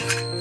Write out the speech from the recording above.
you